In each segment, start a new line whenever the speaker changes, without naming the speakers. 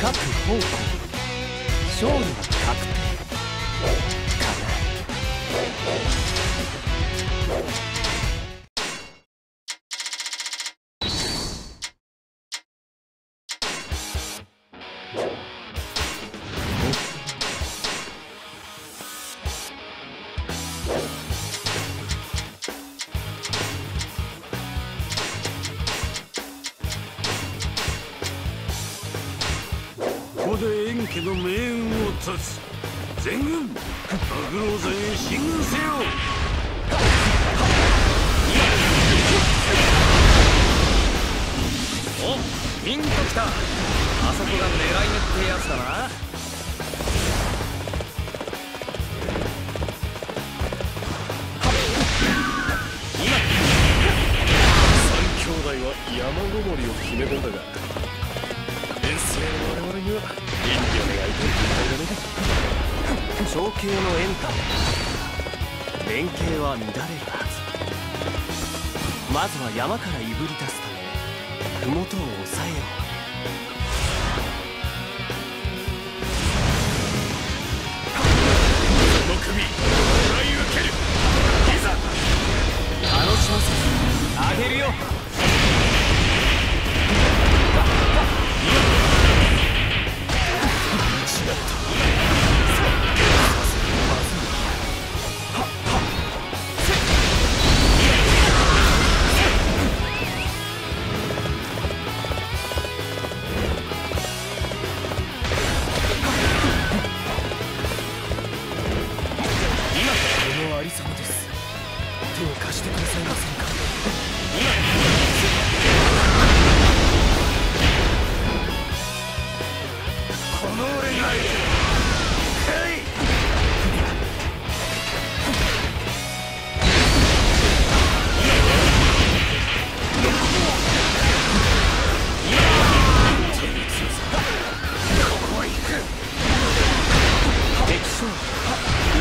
各方向勝利は確定かな
全軍マグロー山へ進軍せよ。
おピンときた。あそこが狙い目ってやつだな。
三兄弟は山ごもりを決め込んだが。遠征の我々には
長兄のエンター連携は乱れるはず。まずは山からいぶり出すため麓を抑えよう。
その首らい受けるよ。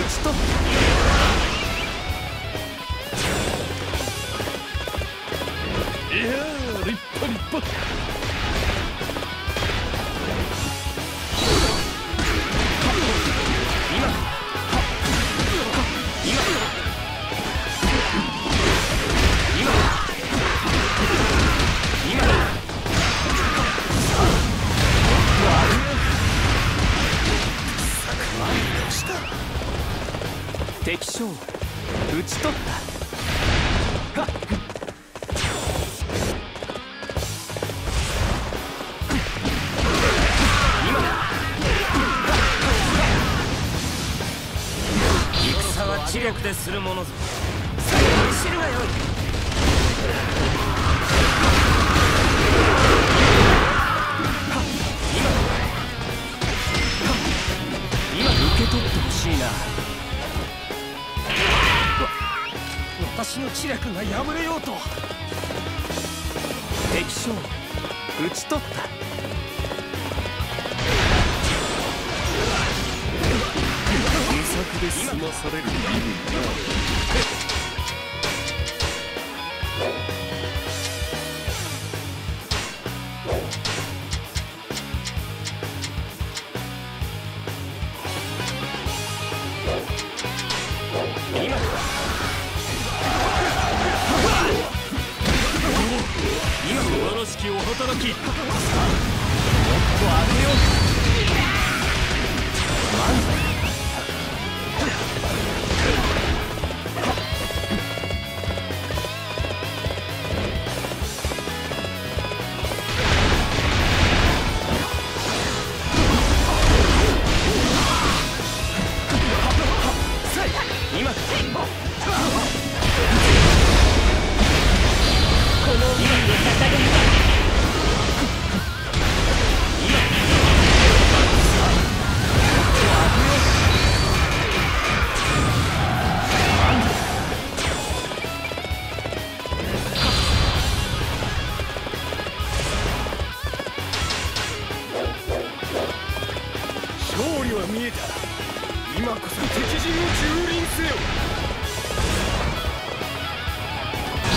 いざ
楽しませてあげるよでするものぞ
で済まされる身分
が見えた今こそ敵陣を蹂
躙せよ。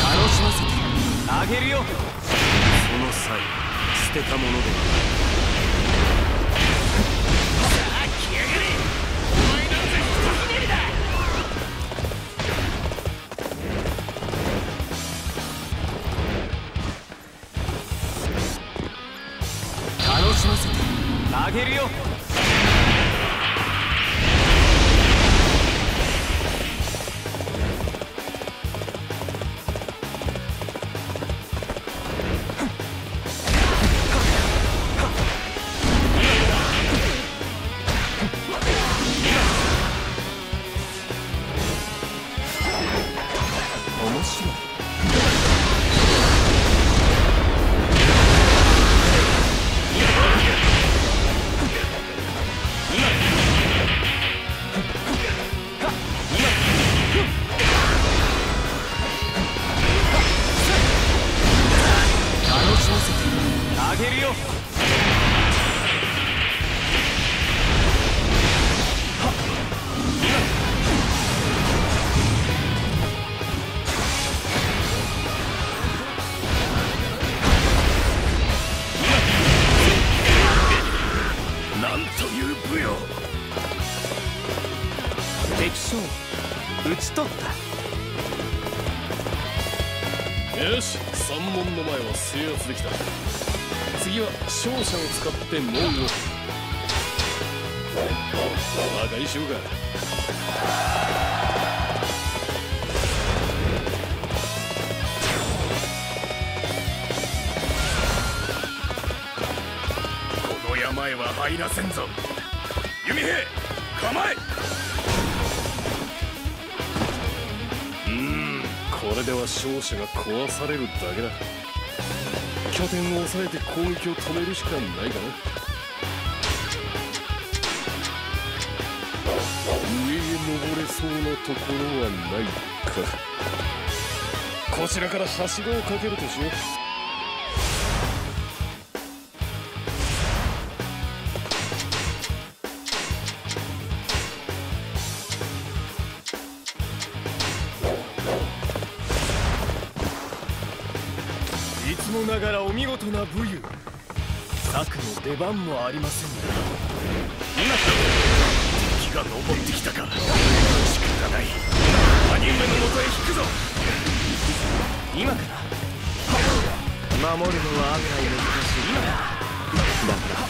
楽しませて
あげるよ。その際捨てたものでは
ない。楽しませてあげるよ。
きた。次は勝者を使って門を馬鹿にしようか。
この山へは入らせんぞ。弓兵構え。
うんこれでは勝者が壊されるだけだ。射点を抑えて攻撃を止めるしかないかな。上へ登れそうなところはないか。こちらからはしごをかけるとしよう。
見事な武勇。策の出番もありません。が今から
敵が登ってきたか。仕方ない。兄上のもとへ引くぞ。
今から。守るのは案外難しい。だ。から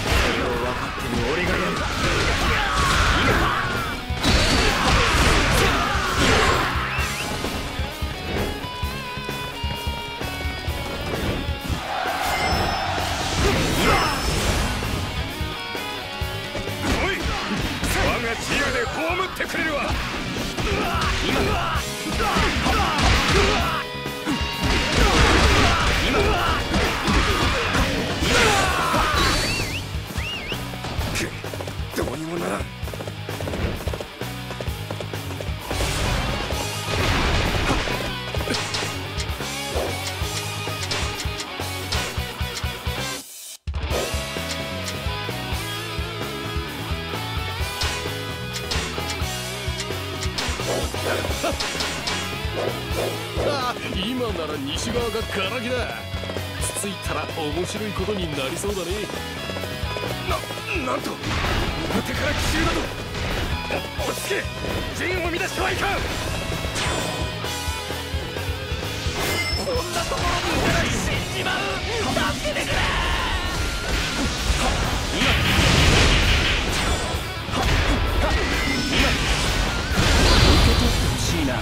それを分かってる俺がやる。
西側がガラギだ。つついたら面白いことになりそうだね。
ななんと表から奇襲だと。落ち着け。陣を乱してはいかん。こんなところに俺ら死んじまう。助けてくれ。
受け取ってほしいな。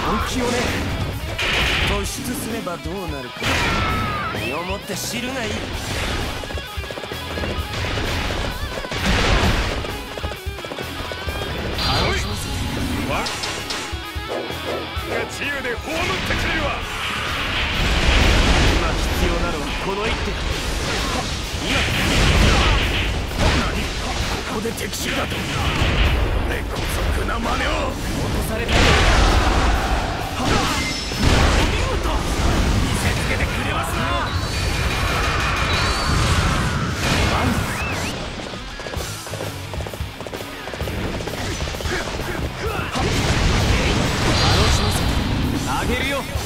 本気をね。突出すればどうなるか身をもって知るがいい
わが自由で葬ってくれるわ
今必要なのはこの一手だ
ここで敵襲だと俺こそ苦な真似を
落とされた
見け
るよ。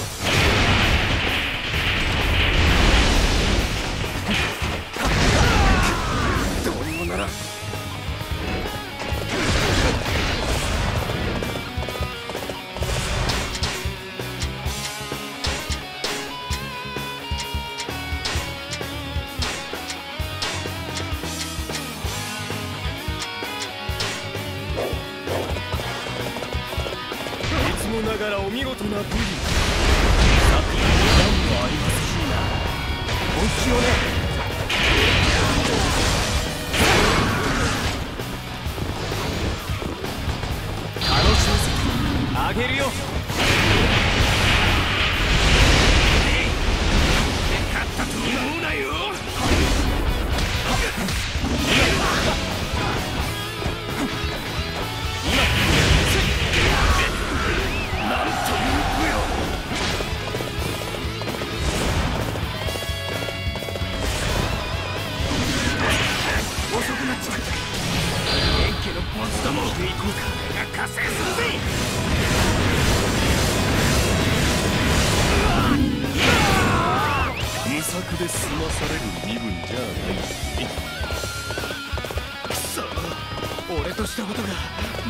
あげるよ。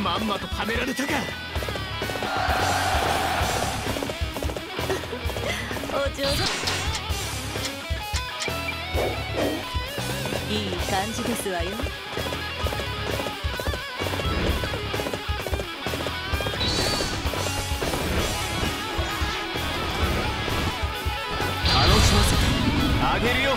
まんまとはめられたか
お上手。いい感じですわよ。
楽しませてあげるよ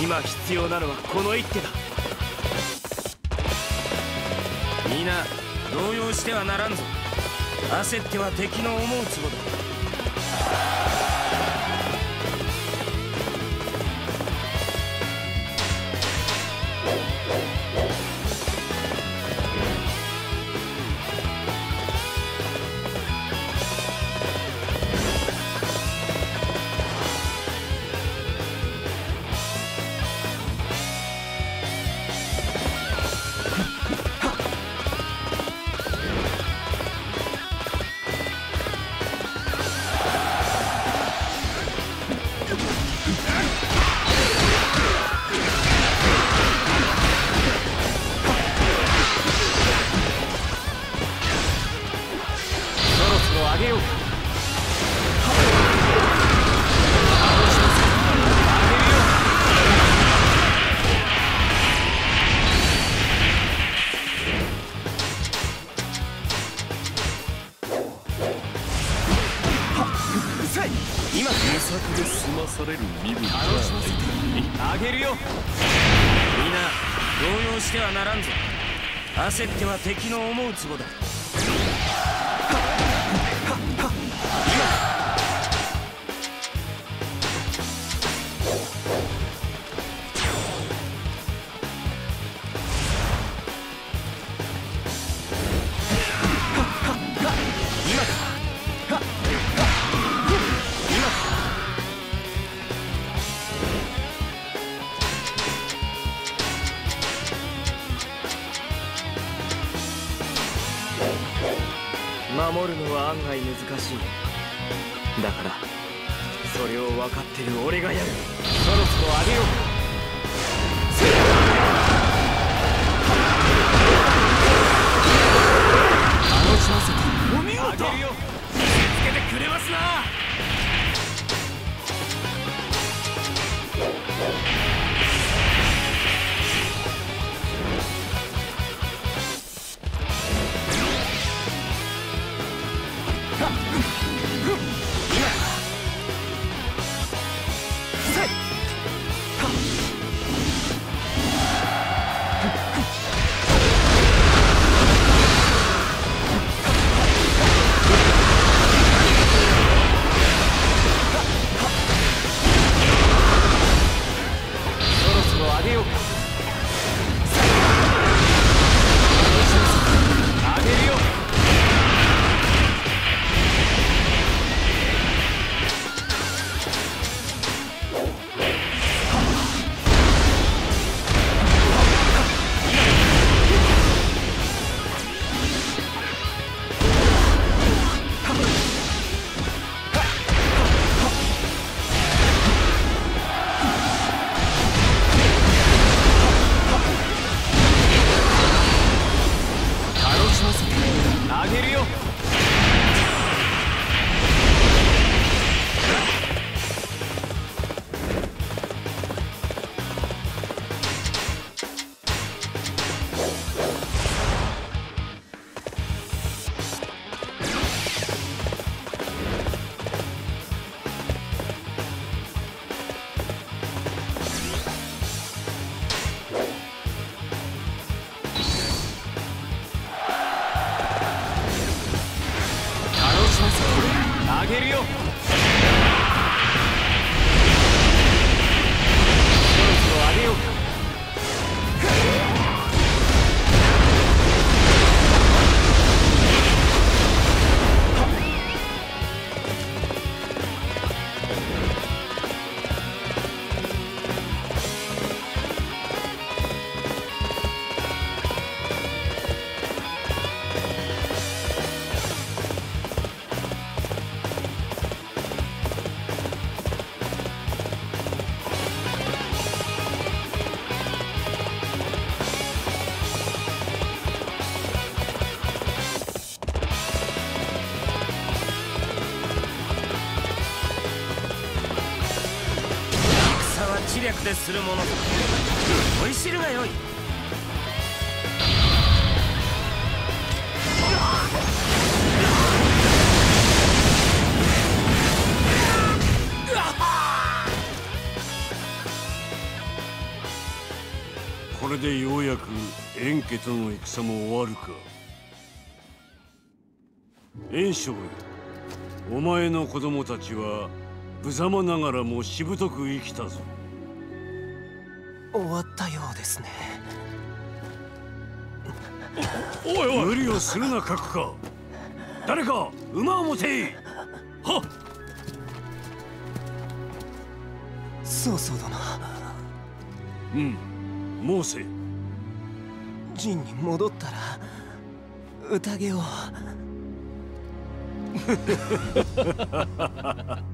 今必要なのはこの一手だ。
皆動揺してはならんぞ。焦っては敵の思うつぼだ。
今
無策で済まされる身分じゃない。
あげるよ。
みんな動揺してはならんぞ。焦っては敵の思うつぼだ。
守るのは案外難しい。だからそれを分かってる俺がやる。そろそろあげよう。か楽しませて
お見事。
あげるよ
見せつけてくれますな
くてするもの。追い知るがよい。
これでようやく円家との戦も終わるか。袁紹よ。お前の子供たちは無様ながらもしぶとく生きたぞ。
終わったようですね。
おいおい。無理をするな誰か馬を持て。はっ。
そうそう殿
うん。申せ
陣に戻ったら宴を